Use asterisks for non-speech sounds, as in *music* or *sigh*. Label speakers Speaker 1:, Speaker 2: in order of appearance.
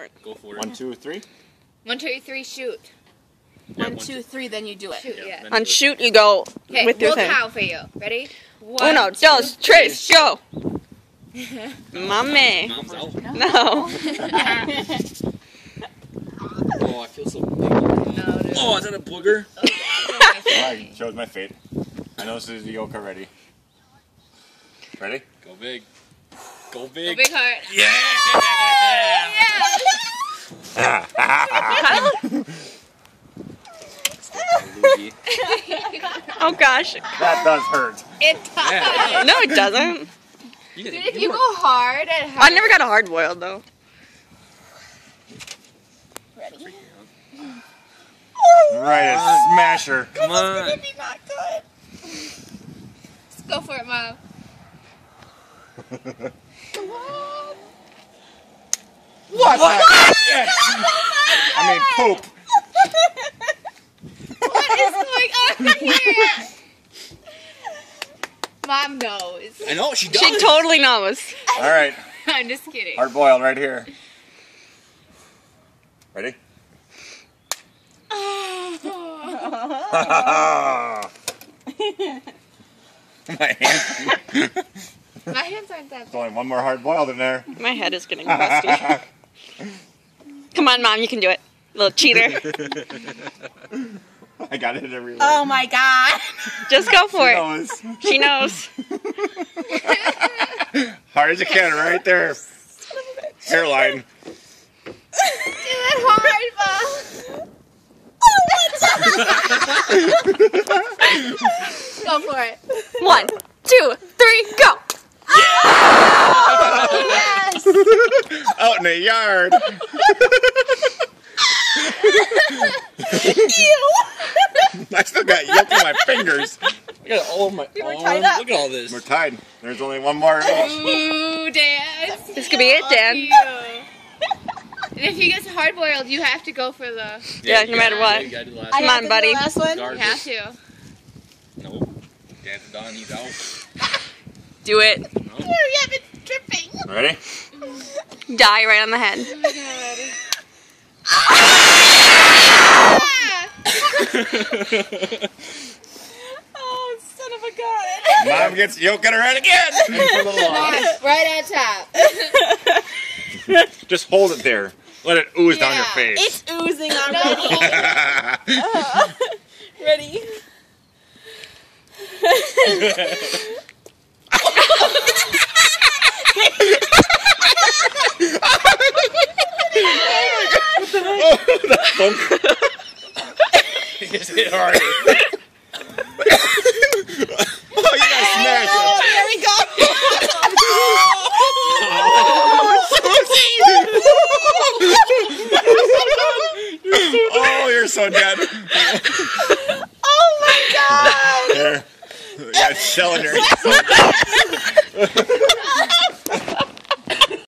Speaker 1: for it.
Speaker 2: Go for it.
Speaker 3: One, two, three.
Speaker 4: One, two, three, shoot.
Speaker 2: Yeah,
Speaker 1: One, two, three, then you do it.
Speaker 4: Shoot,
Speaker 2: Yeah,
Speaker 4: yeah.
Speaker 1: On shoot, you go
Speaker 4: Okay,
Speaker 1: with your
Speaker 4: we'll
Speaker 1: thing.
Speaker 4: count for you. Ready? One,
Speaker 1: Uno,
Speaker 4: two,
Speaker 1: dos, tres, go. *laughs* Mame.
Speaker 2: Mom's out.
Speaker 1: No. *laughs*
Speaker 2: Oh, I feel so big.
Speaker 4: No.
Speaker 2: Oh, is that a booger? *laughs*
Speaker 3: I chose my fate. I know this is the yolk already. Ready?
Speaker 2: Go big. Go big.
Speaker 4: Go
Speaker 2: big.
Speaker 4: big heart.
Speaker 2: Yeah! Loogie. *laughs*
Speaker 1: Oh gosh.
Speaker 3: That does hurt.
Speaker 4: It does.
Speaker 2: Yeah.
Speaker 1: No, it doesn't.
Speaker 2: You
Speaker 4: Dude, if you go hard and
Speaker 1: I never got a hard boiled though.
Speaker 4: ready?
Speaker 3: Right, a smasher.
Speaker 2: Come on.
Speaker 1: be not good.
Speaker 4: Let's go for it, mom. Come on.
Speaker 3: What? the shit? I mean, poop.
Speaker 4: What is going on here? Mom knows.
Speaker 2: I know, she does.
Speaker 1: She totally knows.
Speaker 3: All right, *laughs*
Speaker 4: I'm just kidding.
Speaker 3: hard boiled right here. Ready? *laughs* *laughs* My hand.
Speaker 4: My hands aren't that
Speaker 3: There's only one more hard boiled in there. *laughs*
Speaker 1: My head is getting crusty. *laughs* Come on, mom, you can do it. Little cheater. *laughs*
Speaker 3: I got it everywhere.
Speaker 1: Oh my god. Just go for it.
Speaker 3: She
Speaker 1: it.
Speaker 3: knows.
Speaker 1: She knows.
Speaker 3: Hard as you can, right there. Hairline.
Speaker 4: Do it hard, mom. go for it.
Speaker 1: One, two, three, go.
Speaker 4: Yes.
Speaker 3: Out in the yard. I still got yolk in my fingers.
Speaker 2: Look at all of my
Speaker 1: were
Speaker 2: arms.
Speaker 1: tied up.
Speaker 2: Look at all this.
Speaker 3: We're tied. There's only one more.
Speaker 4: Ooh, Dad.
Speaker 1: This could be it, Dan.
Speaker 4: And if he gets hard boiled, you have to go for the.
Speaker 1: Yeah,
Speaker 2: you
Speaker 1: no matter what.
Speaker 2: You gotta do the last
Speaker 1: Come
Speaker 2: one.
Speaker 1: on, buddy.
Speaker 5: Last one.
Speaker 4: You have to.
Speaker 2: Nope. Dad's done. He's out.
Speaker 1: Do it.
Speaker 2: No.
Speaker 4: Hurry up, it's dripping.
Speaker 3: Ready?
Speaker 1: Die right on the head.
Speaker 4: Oh my god.
Speaker 5: Oh, son of a gun.
Speaker 3: Mom gets yolk in her head again. *laughs*
Speaker 4: right on top.
Speaker 3: Just hold it there. Let it ooze down your face.
Speaker 5: It's oozing *laughs* on
Speaker 4: No. *laughs*
Speaker 5: me. Ready?
Speaker 2: Just hit harder. *laughs*
Speaker 3: oh, you gotta smash it.
Speaker 5: Oh, there we go.
Speaker 3: Oh, you're so dead.
Speaker 5: Oh my god.
Speaker 3: There. You got a shell in your *laughs*